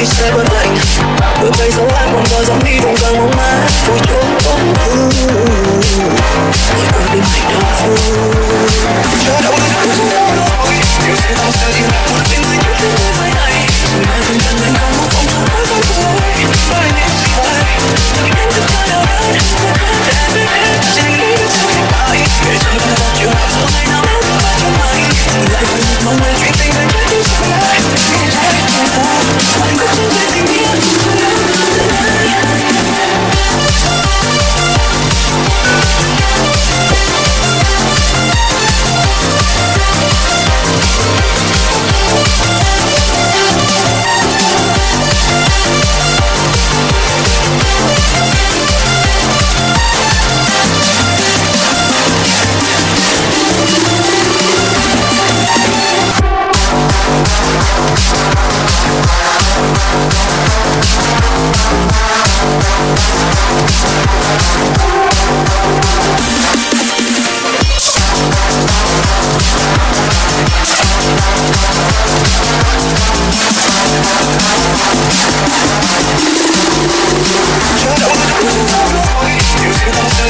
You You know the